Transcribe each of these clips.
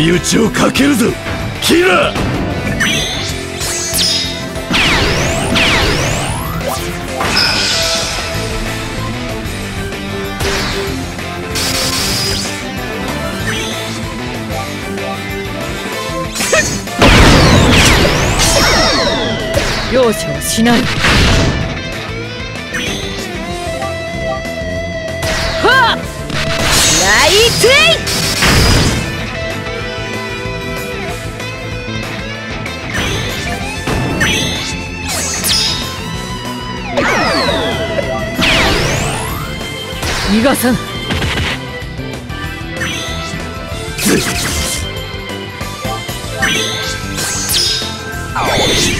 追い打ちをかけるぞ。キラー！容赦はしない。はっ！ライト逃がさん相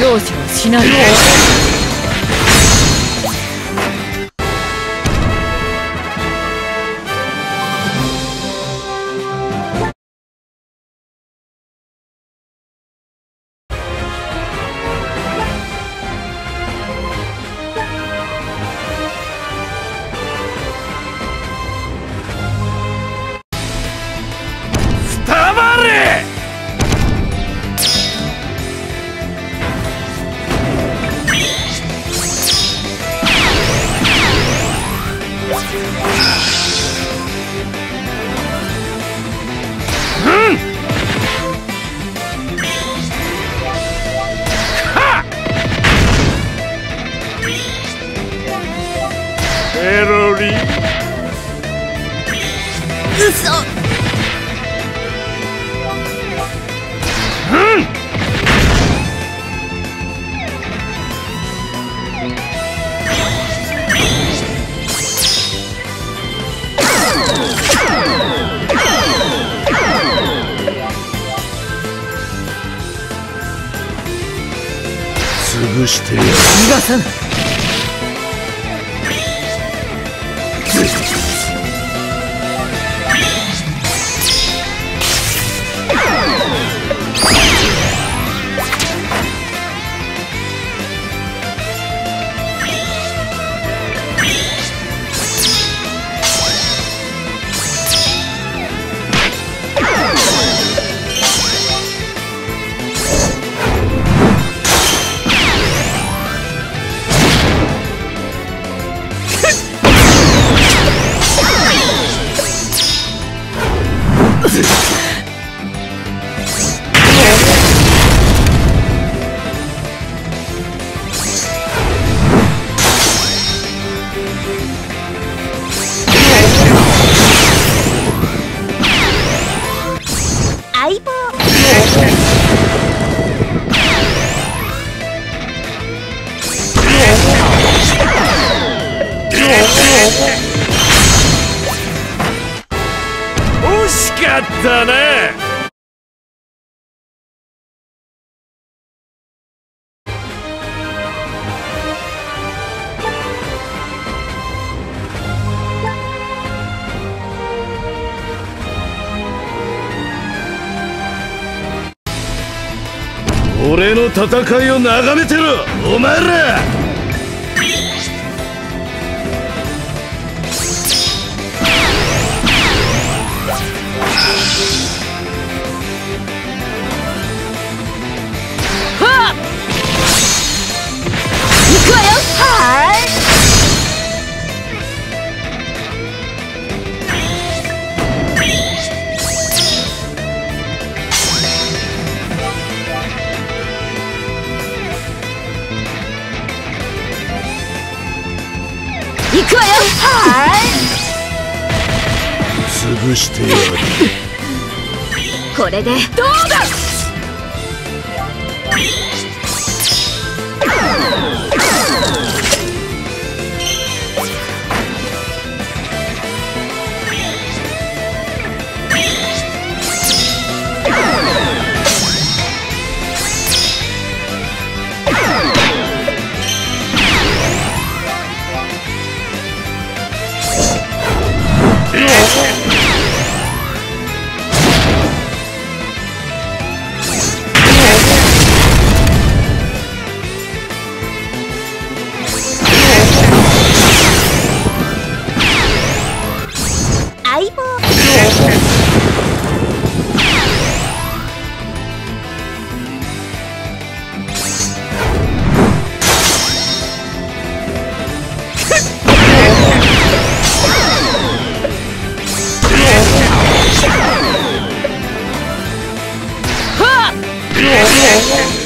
容赦はしない。潰してやる。逃がさない相棒。惜しかったな俺の戦いを眺めてろお前ら。潰してやる。これで。どうだ？はっ